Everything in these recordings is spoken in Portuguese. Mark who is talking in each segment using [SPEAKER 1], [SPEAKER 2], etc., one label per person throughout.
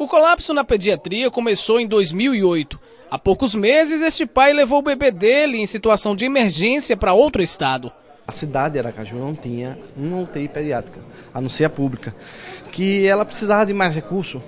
[SPEAKER 1] O colapso na pediatria começou em 2008. Há poucos meses, este pai levou o bebê dele em situação de emergência para outro estado.
[SPEAKER 2] A cidade de Aracaju não tinha uma UTI pediátrica, a não ser a pública, que ela precisava de mais recurso,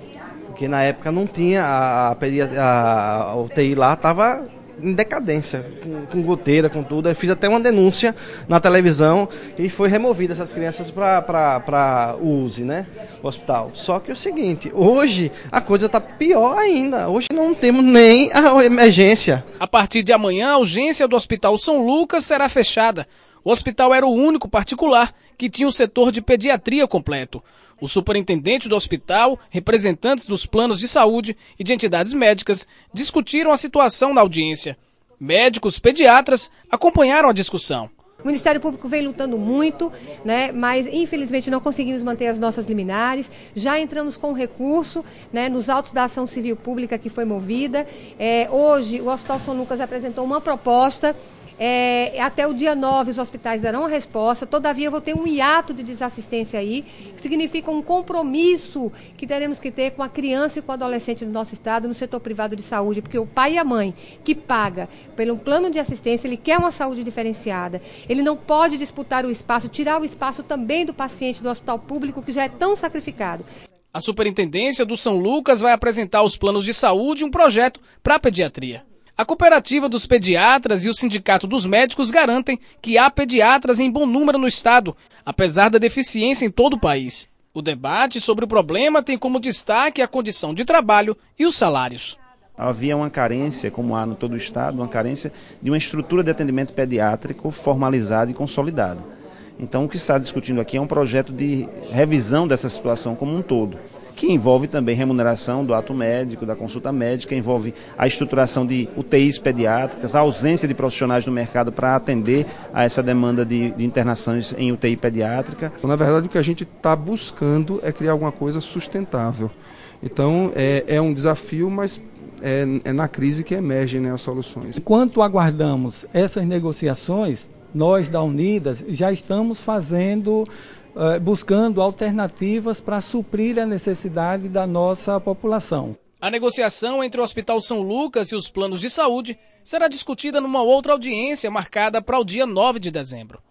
[SPEAKER 2] porque na época não tinha a, a, a UTI lá, estava em decadência, com, com, goteira, com tudo. Eu fiz até uma denúncia na televisão e foi removida essas crianças para o USE, né? O hospital. Só que é o seguinte, hoje a coisa está pior ainda. Hoje não temos nem a emergência.
[SPEAKER 1] A partir de amanhã, a urgência do Hospital São Lucas será fechada. O hospital era o único particular que tinha o setor de pediatria completo. O superintendente do hospital, representantes dos planos de saúde e de entidades médicas discutiram a situação na audiência. Médicos pediatras acompanharam a discussão.
[SPEAKER 3] O Ministério Público vem lutando muito, né, mas infelizmente não conseguimos manter as nossas liminares. Já entramos com recurso né, nos autos da ação civil pública que foi movida. É, hoje, o Hospital São Lucas apresentou uma proposta é, até o dia 9 os hospitais darão a resposta, todavia eu vou ter um hiato de desassistência aí, que significa um compromisso que teremos que ter com a criança e com o adolescente do nosso estado no setor privado de saúde, porque o pai e a mãe que paga pelo plano de assistência, ele quer uma saúde diferenciada. Ele não pode disputar o espaço, tirar o espaço também do paciente do hospital público que já é tão sacrificado.
[SPEAKER 1] A Superintendência do São Lucas vai apresentar aos planos de saúde um projeto para a pediatria. A cooperativa dos pediatras e o sindicato dos médicos garantem que há pediatras em bom número no estado, apesar da deficiência em todo o país. O debate sobre o problema tem como destaque a condição de trabalho e os salários.
[SPEAKER 4] Havia uma carência, como há no todo o estado, uma carência de uma estrutura de atendimento pediátrico formalizada e consolidada. Então, o que está discutindo aqui é um projeto de revisão dessa situação como um todo que envolve também remuneração do ato médico, da consulta médica, envolve a estruturação de UTIs pediátricas, a ausência de profissionais no mercado para atender a essa demanda de, de, internações em UTI pediátrica.
[SPEAKER 5] Na verdade, o que a gente está buscando é criar alguma coisa sustentável. Então, é, é um desafio, mas é, é, na crise que emergem né, as soluções.
[SPEAKER 6] Enquanto aguardamos essas negociações, nós da Unidas já estamos fazendo eh, buscando alternativas para suprir a necessidade da nossa população.
[SPEAKER 1] A negociação entre o Hospital São Lucas e os planos de saúde será discutida numa outra audiência marcada para o dia 9 de dezembro.